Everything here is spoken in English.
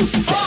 Ooh.